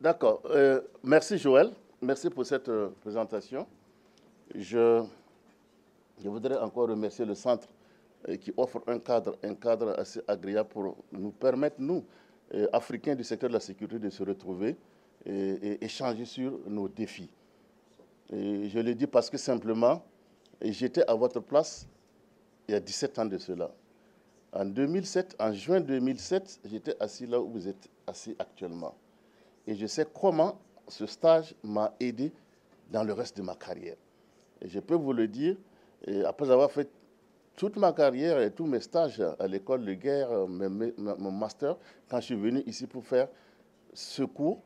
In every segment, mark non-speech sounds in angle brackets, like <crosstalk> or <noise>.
D'accord. Euh, merci Joël. Merci pour cette euh, présentation. Je, voudrais encore remercier le centre euh, qui offre un cadre, assez agréable pour nous permettre, nous, Africains du secteur de la sécurité, de se retrouver et, échanger sur nos défis. Je le dis parce que simplement, j'étais à votre place il y a 17 ans de cela. En 2007, en juin 2007, j'étais assis là où vous êtes assis actuellement. Et je sais comment ce stage m'a aidé dans le reste de ma carrière. Et je peux vous le dire, après avoir fait toute ma carrière et tous mes stages à l'école de guerre, mon master, quand je suis venu ici pour faire ce cours,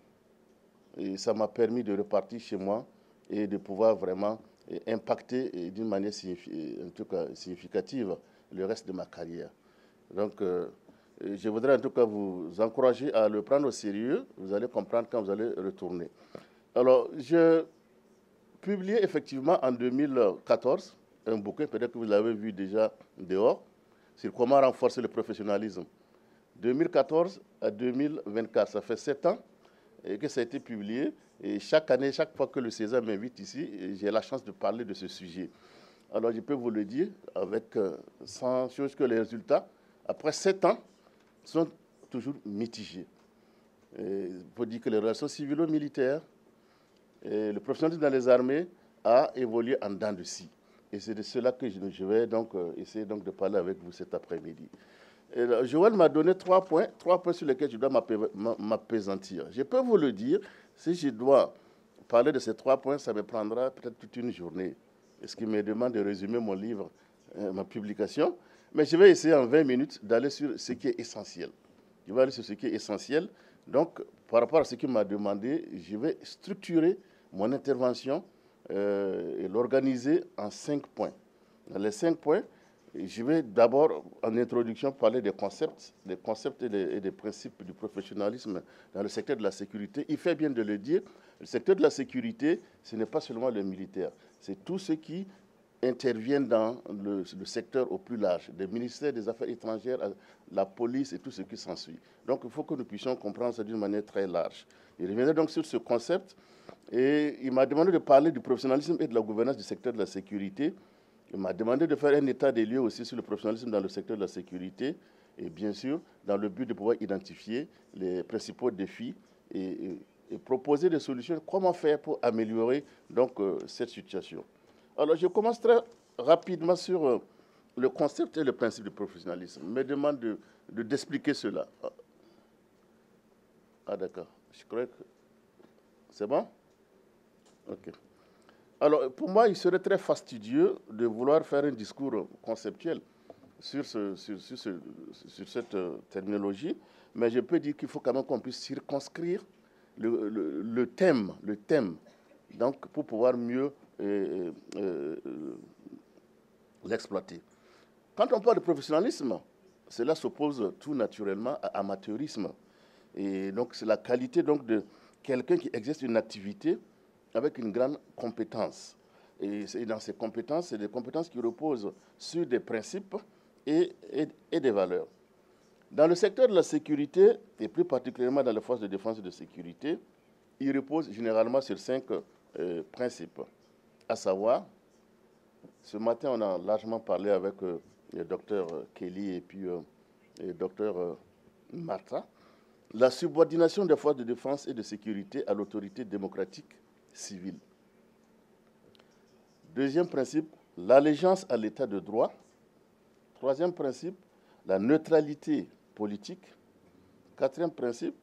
ça m'a permis de repartir chez moi et de pouvoir vraiment impacter d'une manière significative le reste de ma carrière. Donc, euh, je voudrais en tout cas vous encourager à le prendre au sérieux. Vous allez comprendre quand vous allez retourner. Alors, je publié effectivement en 2014 un bouquin, peut-être que vous l'avez vu déjà dehors, sur comment renforcer le professionnalisme. 2014 à 2024, ça fait sept ans que ça a été publié. Et chaque année, chaque fois que le César m'invite ici, j'ai la chance de parler de ce sujet. Alors, je peux vous le dire avec euh, sans chose que les résultats, après sept ans, sont toujours mitigés. Il faut dire que les relations civilo-militaires, le professionnalisme dans les armées a évolué en dents de scie. Et c'est de cela que je vais donc euh, essayer donc de parler avec vous cet après-midi. Joël m'a donné trois points, trois points sur lesquels je dois m'apaisantir. Je peux vous le dire, si je dois parler de ces trois points, ça me prendra peut-être toute une journée. Ce qui me demande de résumer mon livre, euh, ma publication? Mais je vais essayer en 20 minutes d'aller sur ce qui est essentiel. Je vais aller sur ce qui est essentiel. Donc, par rapport à ce qu'il m'a demandé, je vais structurer mon intervention euh, et l'organiser en cinq points. Dans les cinq points, je vais d'abord, en introduction, parler des concepts, des concepts et des, et des, principes du professionnalisme dans le secteur de la sécurité. Il fait bien de le dire, le secteur de la sécurité, ce n'est pas seulement le militaire, c'est tout ce qui interviennent dans le, secteur au plus large, des ministères des Affaires étrangères, la police et tout ce qui s'ensuit. Donc il faut que nous puissions comprendre ça d'une manière très large. Il reviendrait donc sur ce concept et il m'a demandé de parler du professionnalisme et de la gouvernance du secteur de la sécurité. Il m'a demandé de faire un état des lieux aussi sur le professionnalisme dans le secteur de la sécurité et bien sûr dans le but de pouvoir identifier les principaux défis et, proposer des solutions. Comment faire pour améliorer donc euh, cette situation? Alors, je commence très rapidement sur euh, le concept et le principe du professionnalisme. Je me demande d'expliquer de, cela. Ah, ah d'accord. Je crois que... C'est bon? Ok. Alors, pour moi, il serait très fastidieux de vouloir faire un discours conceptuel sur, ce, sur, sur cette euh, terminologie, mais je peux dire qu'il faut quand même qu'on puisse circonscrire le, le, le, thème, le thème, donc pour pouvoir mieux l'exploiter. Quand on parle de professionnalisme, cela s'oppose tout naturellement à amateurisme. Et donc, c'est la qualité donc, de quelqu'un qui exerce une activité avec une grande compétence. Et, dans ces compétences, c'est des compétences qui reposent sur des principes et, et, des valeurs. Dans le secteur de la sécurité, et plus particulièrement dans les forces de défense et de sécurité, il repose généralement sur cinq euh, principes à savoir, ce matin, on a largement parlé avec euh, le docteur euh, Kelly et puis euh, le docteur Martha, la subordination des forces de défense et de sécurité à l'autorité démocratique civile. Deuxième principe, l'allégeance à l'état de droit. Troisième principe, la neutralité politique. Quatrième principe,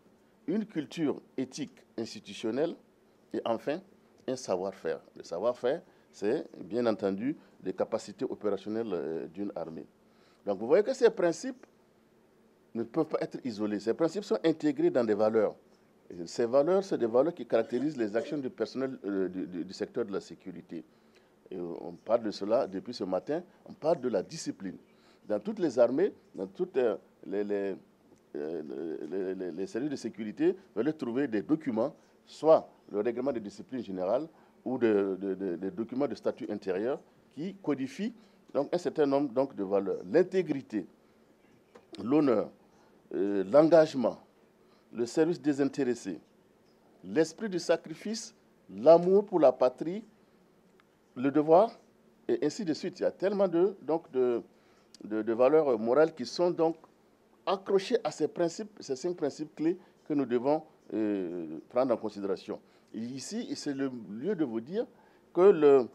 une culture éthique institutionnelle. Et enfin, un savoir-faire. Le savoir-faire, c'est bien entendu les capacités opérationnelles euh, d'une armée. Donc vous voyez que ces principes ne peuvent pas être isolés. Ces principes sont intégrés dans des valeurs. ces valeurs, c'est des valeurs qui caractérisent les actions du personnel euh, du, secteur de la sécurité. Et on parle de cela depuis ce matin. On parle de la discipline. Dans toutes les armées, dans toutes euh, les, les, les services de sécurité, vous allez trouver des documents, soit le règlement de discipline générale ou des documents de statut intérieur qui codifient donc, un certain nombre donc, de valeurs. L'intégrité, l'honneur, euh, l'engagement, le service désintéressé, l'esprit du sacrifice, l'amour pour la patrie, le devoir, et ainsi de suite. Il y a tellement de, donc de, de, valeurs morales qui sont donc accrochées à ces principes, ces cinq principes clés que nous devons euh, prendre en considération. Ici, c'est le lieu de vous dire que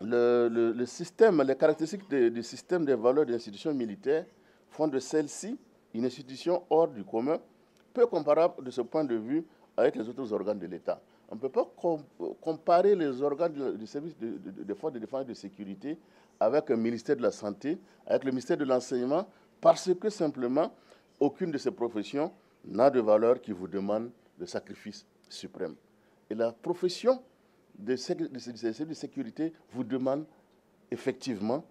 le, système, les caractéristiques du système des valeurs des institutions militaires font de celle-ci une institution hors du commun, peu comparable de ce point de vue avec les autres organes de l'État. On ne peut pas comparer les organes du service de, forces de défense et de sécurité avec le ministère de la Santé, avec le ministère de l'Enseignement, parce que simplement, aucune de ces professions n'a de valeur qui vous demande le sacrifice suprême. Et la profession de, services de sécurité vous demande effectivement,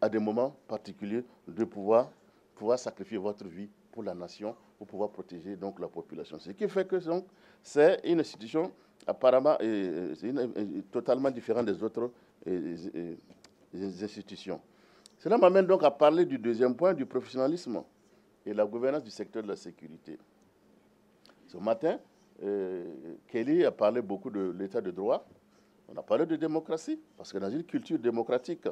à des moments particuliers, de pouvoir, pouvoir sacrifier votre vie pour la nation, pour pouvoir protéger donc la population. Ce qui fait que c'est une institution apparemment totalement différente des autres institutions. Cela m'amène donc à parler du deuxième point, du professionnalisme et la gouvernance du secteur de la sécurité. Ce matin, Kelly a parlé beaucoup de l'état de droit. On a parlé de démocratie, parce que dans une culture démocratique,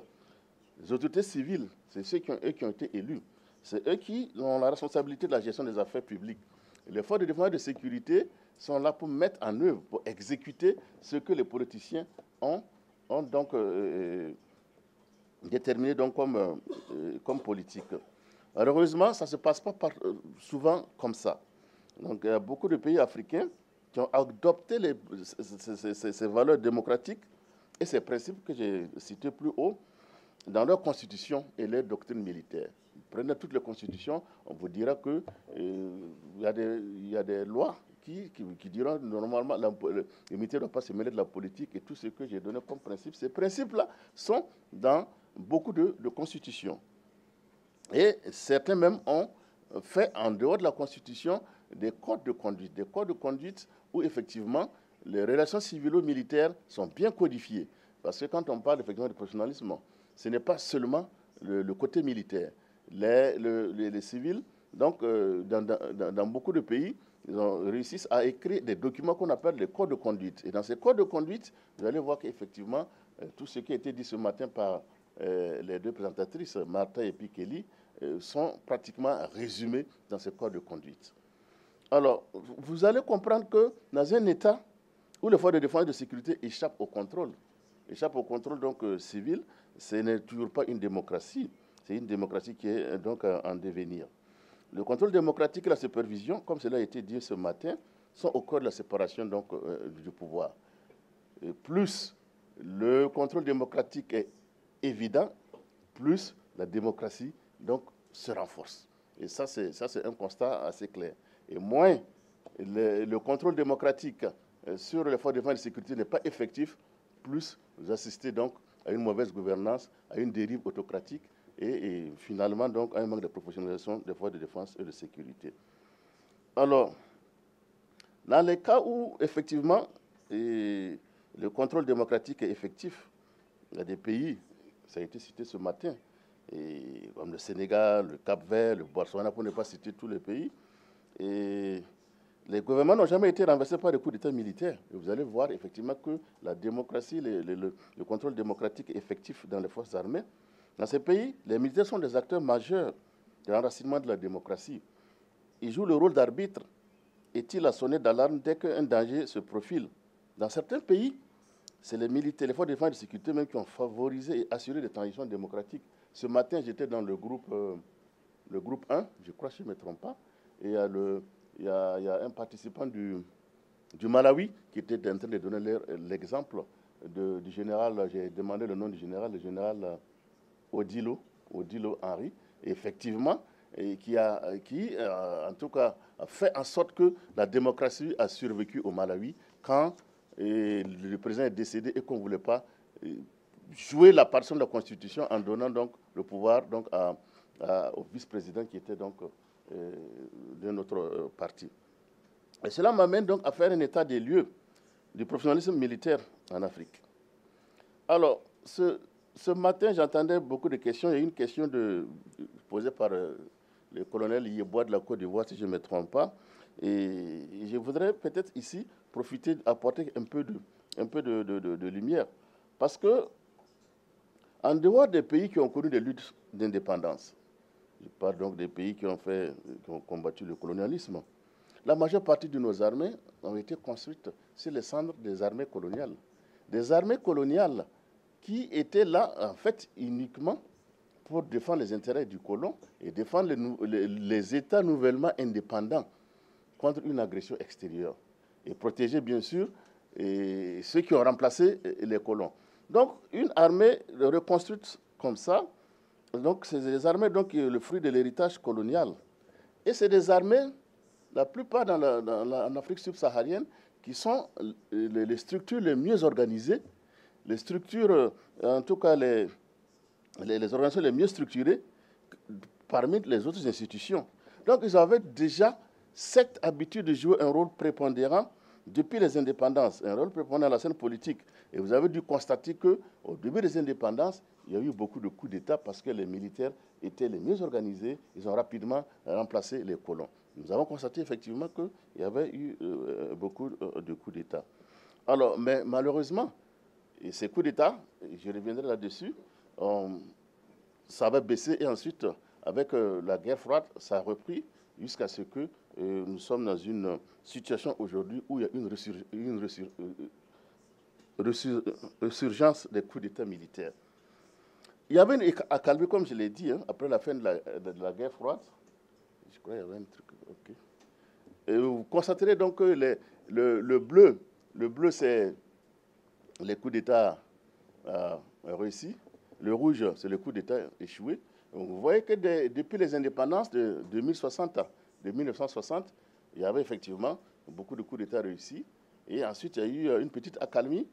les autorités civiles, c'est ceux qui ont, eux qui ont été élus. C'est eux qui ont la responsabilité de la gestion des affaires publiques. les forces de défense et de sécurité sont là pour mettre en œuvre, pour exécuter ce que les politiciens ont, donc euh, euh, déterminé donc comme, euh, politique. Heureusement, ça ne se passe pas souvent comme ça. Donc, il y a beaucoup de pays africains qui ont adopté ces, valeurs démocratiques et ces principes que j'ai cités plus haut dans leur constitution et leur doctrine militaire. Prenez toutes les constitutions, on vous dira qu'il euh, y, a des lois qui, diront normalement le militaire ne doit pas se mêler de la politique et tout ce que j'ai donné comme principe. Ces principes-là sont dans beaucoup de constitutions. Et certains même ont fait en dehors de la constitution des codes de conduite, des codes de conduite où effectivement les relations civilo-militaires sont bien codifiées. Parce que quand on parle effectivement de professionnalisme, ce n'est pas seulement le, côté militaire. Les, les, civils, donc euh, dans, dans, beaucoup de pays, ils ont réussi à écrire des documents qu'on appelle les codes de conduite. Et dans ces codes de conduite, vous allez voir qu'effectivement, euh, tout ce qui a été dit ce matin par euh, les deux présentatrices, Martha et Pikeli, sont pratiquement résumés dans ces codes de conduite. Alors, vous allez comprendre que dans un État où les forces de défense et de sécurité échappent au contrôle, échappent au contrôle donc euh, civil, ce n'est toujours pas une démocratie. C'est une démocratie qui est euh, donc euh, en devenir. Le contrôle démocratique et la supervision, comme cela a été dit ce matin, sont au cœur de la séparation donc, du pouvoir. plus le contrôle démocratique est évident, plus la démocratie donc, se renforce. Et ça, c'est un constat assez clair. Et moins le, contrôle démocratique euh, sur les forces de défense et de sécurité n'est pas effectif, plus vous assistez donc à une mauvaise gouvernance, à une dérive autocratique et, finalement donc à un manque de professionnalisation des forces de défense et de sécurité. Alors, dans les cas où effectivement le contrôle démocratique est effectif, il y a des pays, ça a été cité ce matin, comme le Sénégal, le Cap-Vert, le Botswana, pour ne pas citer tous les pays, et les gouvernements n'ont jamais été renversés par des coups d'État militaires. Et vous allez voir effectivement que la démocratie, le, contrôle démocratique effectif dans les forces armées. Dans ces pays, les militaires sont des acteurs majeurs de l'enracinement de la démocratie. Ils jouent le rôle d'arbitre. Est-il à sonner d'alarme dès qu'un danger se profile? Dans certains pays, c'est les militaires, les forces de défense et de sécurité même qui ont favorisé et assuré des transitions démocratiques. Ce matin, j'étais dans le groupe, euh, le groupe 1, je crois que je ne me trompe pas, et il y a, un participant du, Malawi qui était en train de donner l'exemple du général, j'ai demandé le nom du général, le général Odilo, Odilo Henry, effectivement, et qui a, qui, euh, en tout cas, a fait en sorte que la démocratie a survécu au Malawi quand le président est décédé et qu'on ne voulait pas jouer la partition de la Constitution en donnant donc le pouvoir donc au vice-président qui était donc euh, de notre euh, parti. Et cela m'amène donc à faire un état des lieux du professionnalisme militaire en Afrique. Alors, ce, matin, j'entendais beaucoup de questions. Il y a une question posée par euh, le colonel Yebois de la Côte d'Ivoire, si je ne me trompe pas, Et je voudrais peut-être ici profiter d'apporter un peu de, un peu de, de, lumière. Parce que, en dehors des pays qui ont connu des luttes d'indépendance, je parle donc des pays qui ont, combattu le colonialisme, la majeure partie de nos armées ont été construites sur les cendres des armées coloniales. Des armées coloniales qui étaient là, en fait, uniquement pour défendre les intérêts du colon et défendre les, États nouvellement indépendants contre une agression extérieure et protéger bien sûr ceux qui ont remplacé les colons. Donc une armée reconstruite comme ça, donc c'est des armées donc le fruit de l'héritage colonial. Et c'est des armées, la plupart en Afrique subsaharienne, qui sont les structures les mieux organisées, les structures, en tout cas les, les, organisations les mieux structurées parmi les autres institutions. Donc, ils avaient déjà cette habitude de jouer un rôle prépondérant depuis les indépendances, un rôle prépondérant dans la scène politique. Et vous avez dû constater qu'au début des indépendances, il y a eu beaucoup de coups d'État parce que les militaires étaient les mieux organisés. Ils ont rapidement remplacé les colons. Nous avons constaté effectivement qu'il y avait eu euh, beaucoup euh, de coups d'État. Alors, mais malheureusement, ces coups d'État, je reviendrai là-dessus, ça avait baissé et ensuite, avec euh, la guerre froide, ça a repris jusqu'à ce que euh, nous sommes dans une situation aujourd'hui où il y a une, resurgence des coups d'État militaires. Il y avait une accalmie, comme je l'ai dit, hein, après la fin de la, guerre froide. Je crois qu'il y avait un truc. Et vous constaterez donc que le, bleu, le bleu c'est les coups d'État euh, réussis. Le rouge, c'est le coup d'État vous voyez que depuis les indépendances de, 2060, de 1960, il y avait effectivement beaucoup de coups d'État réussis. Et ensuite, il y a eu euh, une petite accalmie.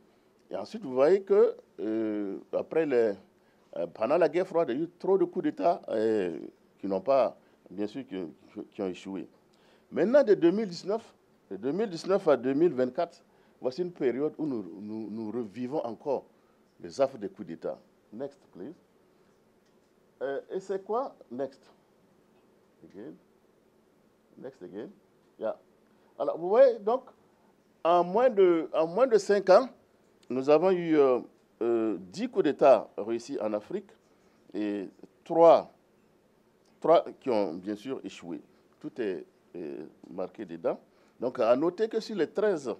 Et ensuite, vous voyez que euh, après euh, pendant la guerre froide, il y a eu trop de coups d'État qui n'ont pas, bien sûr, qui, ont échoué. Maintenant, de 2019, de 2019 à 2024, voici une période où nous, nous revivons encore les affres des coups d'État. Next, please. Euh, et c'est quoi next? Again. Next again. Yeah. Alors, vous voyez, donc, en moins de, en moins de 5 ans, nous avons eu euh, euh, 10 coups d'État réussis en Afrique et 3, 3 qui ont bien sûr échoué. Tout est, est marqué dedans. Donc, à noter que sur les 13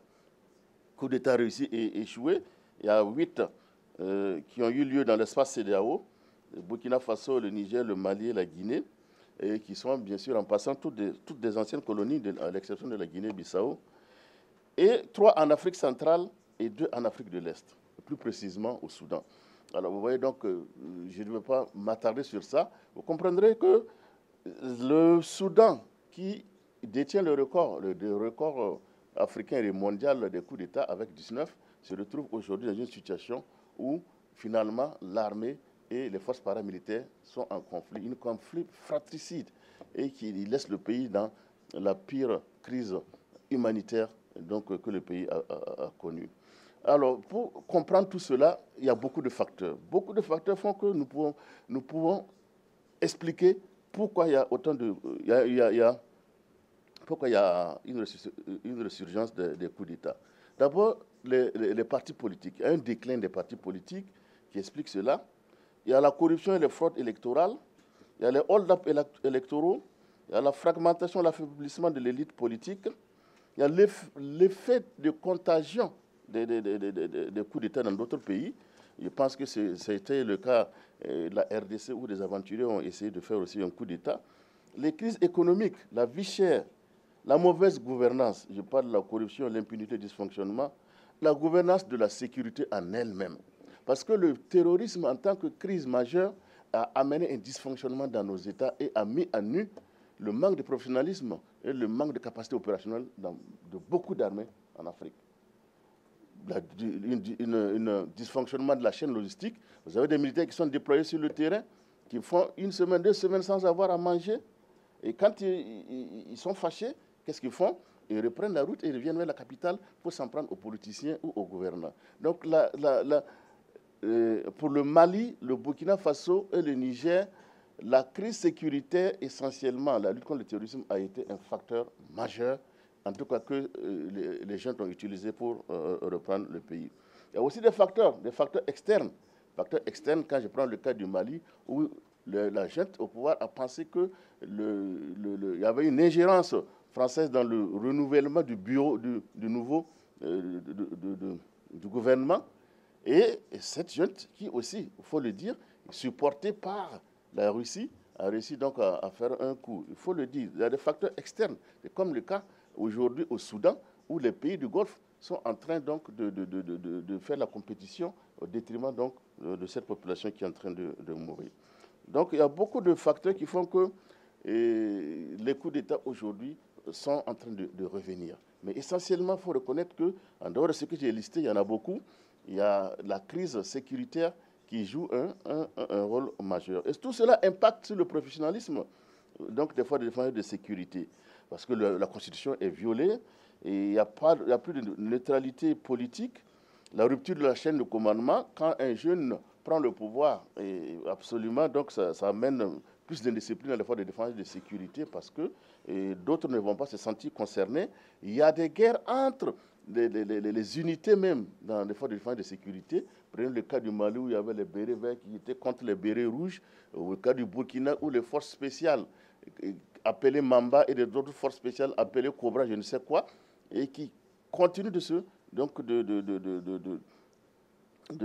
coups d'État réussis et échoués, il y a 8 euh, qui ont eu lieu dans l'espace CDAO, Burkina Faso, le Niger, le Mali et la Guinée, et qui sont bien sûr en passant toutes des, anciennes colonies, à l'exception de la Guinée-Bissau, et trois en Afrique centrale et deux en Afrique de l'Est, plus précisément au Soudan. Alors vous voyez donc, euh, je ne vais pas m'attarder sur ça. Vous comprendrez que le Soudan, qui détient le record, le, le record euh, africain et mondial des coups d'État avec 19, se retrouve aujourd'hui dans une situation où finalement l'armée et les forces paramilitaires sont en conflit, un conflit fratricide et qui laisse le pays dans la pire crise humanitaire donc, que le pays a, connue. Alors, pour comprendre tout cela, il y a beaucoup de facteurs. Beaucoup de facteurs font que nous pouvons, nous pouvons expliquer pourquoi il y a autant de... A, pourquoi il y a une, resurgence des coups d'État. D'abord, les, partis politiques. Il y a un déclin des partis politiques qui explique cela. Il y a la corruption et les fraudes électorales. Il y a les hold-up électoraux. Il y a la fragmentation, l'affaiblissement de l'élite politique. Il y a l'effet de contagion des, coups d'État dans d'autres pays. Je pense que c'était le cas euh, de la RDC où des aventuriers ont essayé de faire aussi un coup d'État. Les crises économiques, la vie chère, la mauvaise gouvernance, je parle de la corruption, l'impunité, le dysfonctionnement, la gouvernance de la sécurité en elle-même. Parce que le terrorisme en tant que crise majeure a amené un dysfonctionnement dans nos États et a mis à nu le manque de professionnalisme et le manque de capacité opérationnelle de beaucoup d'armées en Afrique. Un dysfonctionnement de la chaîne logistique. Vous avez des militaires qui sont déployés sur le terrain, qui font une semaine, deux semaines sans avoir à manger. Et quand ils sont fâchés, qu'est-ce qu'ils font? Ils reprennent la route et reviennent vers la capitale pour s'en prendre aux politiciens ou aux gouvernants. Donc, euh, pour le Mali, le Burkina Faso et le Niger, la crise sécuritaire, essentiellement, la lutte contre le terrorisme a été un facteur majeur en tout cas que les, les, jeunes ont utilisé pour reprendre le pays. Il y a aussi des facteurs, des facteurs externes. Facteurs externes, quand je prends le cas du Mali, où la gente au pouvoir a pensé qu'il y avait une ingérence française dans le renouvellement du bureau du, nouveau gouvernement. Et, cette junte, qui aussi, il faut le dire, supportée par la Russie, a réussi donc à, faire un coup. Il faut le dire, il y a des facteurs externes, comme le cas aujourd'hui au Soudan, où les pays du Golfe sont en train donc de, faire la compétition au détriment donc de cette population qui est en train de, mourir. Donc il y a beaucoup de facteurs qui font que les coups d'État aujourd'hui sont en train de, revenir. Mais essentiellement, il faut reconnaître qu'en dehors de ce que j'ai listé, il y en a beaucoup. Il y a la crise sécuritaire qui joue un, un, un rôle majeur. Et tout cela impacte sur le professionnalisme, donc des fois des défenseurs de sécurité. Parce que la Constitution est violée et il n'y a, a plus de neutralité politique. La rupture de la chaîne de commandement, quand un jeune prend le pouvoir, et absolument, donc ça, ça amène plus d'indiscipline à l'effort de défense et de sécurité parce que d'autres ne vont pas se sentir concernés. Il y a des guerres entre les, unités même dans l'effort de défense et de sécurité. Prenez le cas du Mali où il y avait les bérets verts qui étaient contre les bérets rouges, ou le cas du Burkina où les forces spéciales appelées Mamba et d'autres forces spéciales appelées Cobra, je ne sais quoi, et qui continuent de se, donc de, de, de,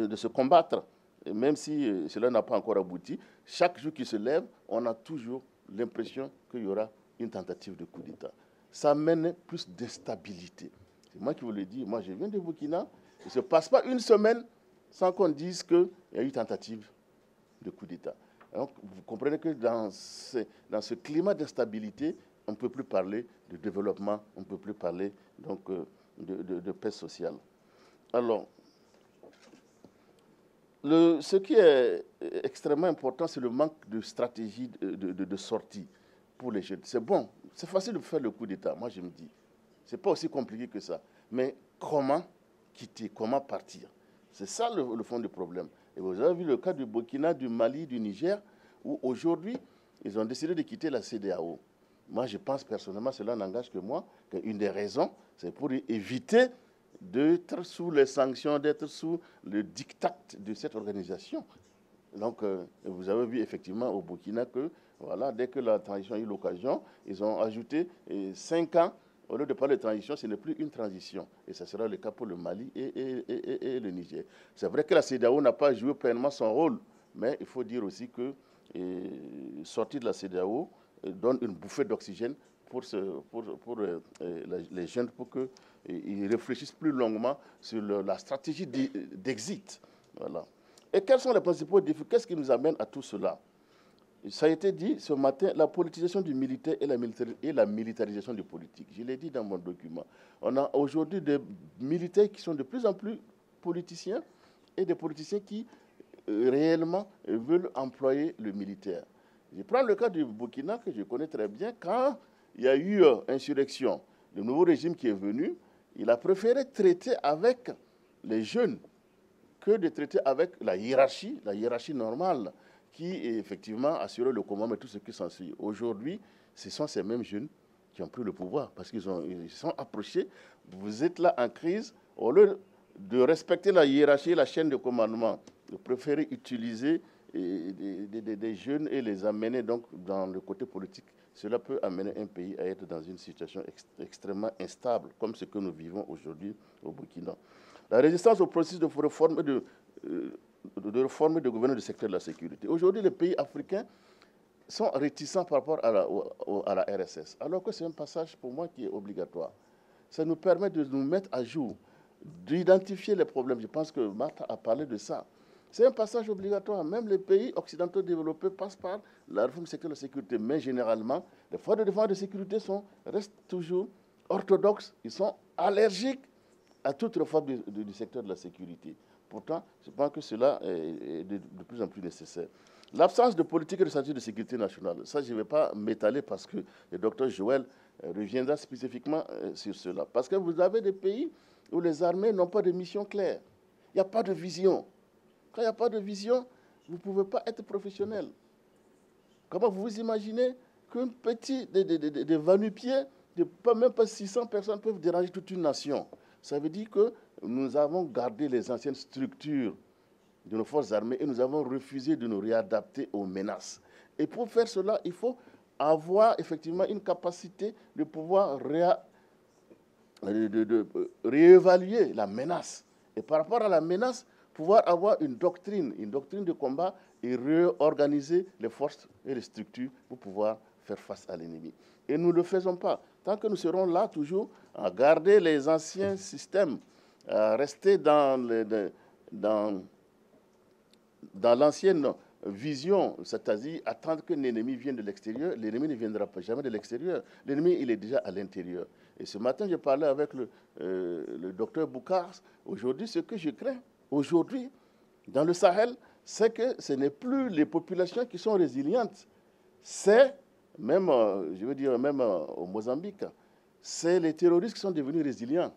de se combattre même si euh, cela n'a pas encore abouti, chaque jour qui se lève, on a toujours l'impression qu'il y aura une tentative de coup d'État. Ça mène plus d'instabilité. C'est moi qui vous le dis. Moi, je viens de Burkina. Il ne se passe pas une semaine sans qu'on dise qu'il y a eu tentative de coup d'État. Donc, vous comprenez que dans ce, dans ce climat d'instabilité, on ne peut plus parler de développement, on ne peut plus parler donc, euh, de, de, de paix sociale. Alors, ce qui est extrêmement important, c'est le manque de stratégie de, sortie pour les jeunes. C'est bon, c'est facile de faire le coup d'État, moi je me dis. Ce n'est pas aussi compliqué que ça. Mais comment quitter, comment partir? C'est ça le, fond du problème. Et vous avez vu le cas du Burkina, du Mali, du Niger, où aujourd'hui, ils ont décidé de quitter la CDAO. Moi, je pense personnellement, cela n'engage que moi, qu'une des raisons, c'est pour éviter d'être sous les sanctions, d'être sous le diktat de cette organisation. Donc, euh, vous avez vu effectivement au Burkina que, voilà, dès que la transition a eu l'occasion, ils ont ajouté cinq ans. Au lieu de parler de transition, ce n'est plus une transition. Et ce sera le cas pour le Mali et, le Niger. C'est vrai que la CEDAO n'a pas joué pleinement son rôle, mais il faut dire aussi que sortir de la CEDAO euh, donne une bouffée d'oxygène pour, euh, les jeunes pour qu'ils réfléchissent plus longuement sur la stratégie d'exit. Voilà. Et quels sont les principaux défis? Qu'est-ce qui nous amène à tout cela? Ça a été dit ce matin, la politisation du militaire et la, militarisation du politique. Je l'ai dit dans mon document. On a aujourd'hui des militaires qui sont de plus en plus politiciens et des politiciens qui euh, réellement veulent employer le militaire. Je prends le cas du Burkina que je connais très bien. Quand il y a eu euh, insurrection. Le nouveau régime qui est venu, il a préféré traiter avec les jeunes que de traiter avec la hiérarchie, la hiérarchie normale, qui effectivement assurait le commandement et tout ce qui s'ensuit. Aujourd'hui, ce sont ces mêmes jeunes qui ont pris le pouvoir parce qu'ils ils sont approchés. Vous êtes là en crise, au lieu de respecter la hiérarchie, la chaîne de commandement, de préférer utiliser des, des, des, jeunes et les amener donc dans le côté politique cela peut amener un pays à être dans une situation extrêmement instable, comme ce que nous vivons aujourd'hui au Burkina. La résistance au processus de réforme euh, de, réforme de gouvernement du secteur de la sécurité. Aujourd'hui, les pays africains sont réticents par rapport à la, à la RSS, alors que c'est un passage pour moi qui est obligatoire. Ça nous permet de nous mettre à jour, d'identifier les problèmes. Je pense que Martha a parlé de ça. C'est un passage obligatoire. Même les pays occidentaux développés passent par la réforme du secteur de la sécurité. Mais généralement, les forces de défense de sécurité sont, restent toujours orthodoxes. Ils sont allergiques à toute réforme du, secteur de la sécurité. Pourtant, je pense que cela est de, plus en plus nécessaire. L'absence de politique de stratégie de sécurité nationale, ça je ne vais pas m'étaler parce que le docteur Joël euh, reviendra spécifiquement euh, sur cela. Parce que vous avez des pays où les armées n'ont pas de mission claire. Il n'y a pas de vision. Quand il n'y a pas de vision, vous ne pouvez pas être professionnel. Comment vous imaginez qu'un petit des, des, des, pas, même pas 600 personnes peuvent déranger toute une nation? Ça veut dire que nous avons gardé les anciennes structures de nos forces armées et nous avons refusé de nous réadapter aux menaces. Et pour faire cela, il faut avoir effectivement une capacité de pouvoir de, réévaluer la menace. Et par rapport à la menace, pouvoir avoir une doctrine, une doctrine de combat et réorganiser les forces et les structures pour pouvoir faire face à l'ennemi. Et nous ne le faisons pas. Tant que nous serons là toujours à garder les anciens systèmes, à rester dans, l'ancienne vision, c'est-à-dire attendre que l'ennemi vienne de l'extérieur, l'ennemi ne viendra pas jamais de l'extérieur. L'ennemi, il est déjà à l'intérieur. Et ce matin, je parlais avec le, euh, le docteur Boukars. Aujourd'hui, ce que je crains, aujourd'hui, dans le Sahel, c'est que ce n'est plus les populations qui sont résilientes. C'est même, euh, je veux dire, même euh, au Mozambique, c'est les terroristes qui sont devenus résilients.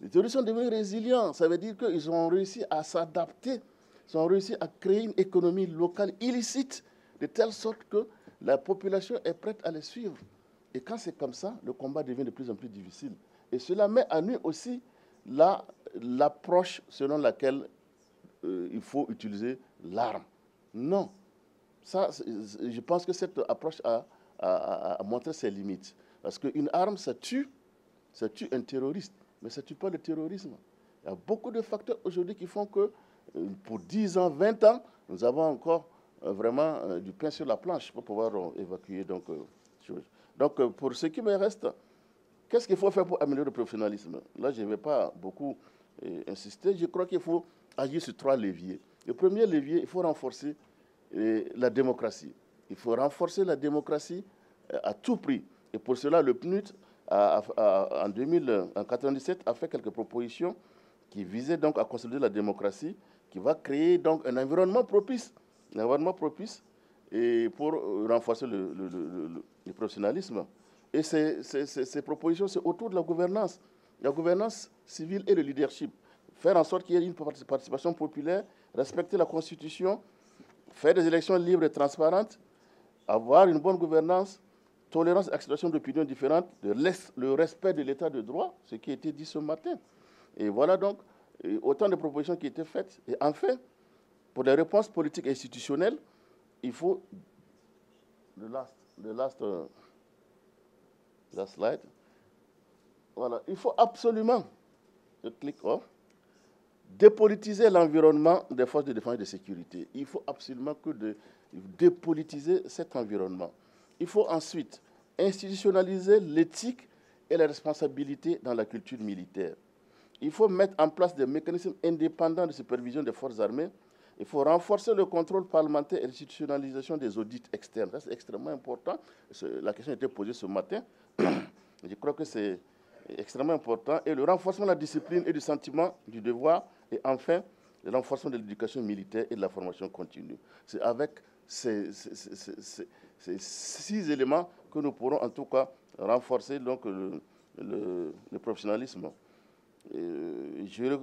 Les terroristes sont devenus résilients. Ça veut dire qu'ils ont réussi à s'adapter, ils ont réussi à créer une économie locale illicite, de telle sorte que la population est prête à les suivre. Et quand c'est comme ça, le combat devient de plus en plus difficile. Et cela met à nu aussi l'approche selon laquelle euh, il faut utiliser l'arme. Non, ça, je pense que cette approche a, montré ses limites. Parce qu'une arme, ça tue, ça tue un terroriste, mais ça ne tue pas le terrorisme. Il y a beaucoup de facteurs aujourd'hui qui font que euh, pour 10 ans, 20 ans, nous avons encore euh, vraiment du pain sur la planche pour pouvoir évacuer. Donc, donc pour ce qui me reste, qu'est-ce qu'il faut faire pour améliorer le professionnalisme? Là, je ne vais pas beaucoup insister. Je crois qu'il faut agir sur trois leviers. Le premier levier, il faut renforcer la démocratie. Il faut renforcer la démocratie euh, à tout prix. Et pour cela, le PNUD, en 1997, a fait quelques propositions qui visaient donc à consolider la démocratie, qui va créer donc un environnement propice, un environnement propice pour renforcer le, professionnalisme. Et ces propositions, c'est autour de la gouvernance, la gouvernance civile et le leadership. Faire en sorte qu'il y ait une participation populaire, respecter la Constitution, faire des élections libres et transparentes, avoir une bonne gouvernance, tolérance et acceptation d'opinions différentes, le respect de l'état de droit, ce qui a été dit ce matin. Et voilà donc autant de propositions qui étaient faites. Et enfin, pour des réponses politiques et institutionnelles, il faut, le last, the last, uh, slide, voilà, il faut absolument, je clique off, dépolitiser l'environnement des forces de défense et de sécurité. Il faut absolument que dépolitiser cet environnement. Il faut ensuite institutionnaliser l'éthique et la responsabilité dans la culture militaire. Il faut mettre en place des mécanismes indépendants de supervision des forces armées. Il faut renforcer le contrôle parlementaire et l'institutionnalisation des audits externes. c'est extrêmement important. La question été posée ce matin. <coughs> Je crois que c'est extrêmement important. Et le renforcement de la discipline et du sentiment du devoir et enfin, le renforcement de l'éducation militaire et de la formation continue. C'est avec ces, six éléments que nous pourrons en tout cas renforcer donc, le, professionnalisme.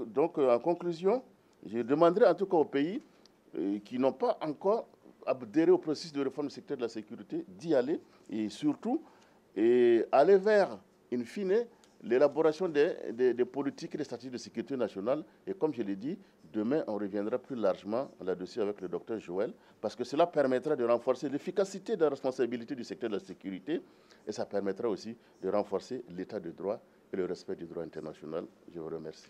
donc, en conclusion, je demanderai en tout cas aux pays euh, qui n'ont pas encore adhéré au processus de réforme du secteur de la sécurité d'y aller et surtout et aller vers, in fine, l'élaboration des, politiques et des stratégies de sécurité nationale. Et comme je l'ai dit, demain, on reviendra plus largement là-dessus avec le docteur Joël, parce que cela permettra de renforcer l'efficacité de la responsabilité du secteur de la sécurité et ça permettra aussi de renforcer l'état de droit et le respect du droit international. Je vous remercie.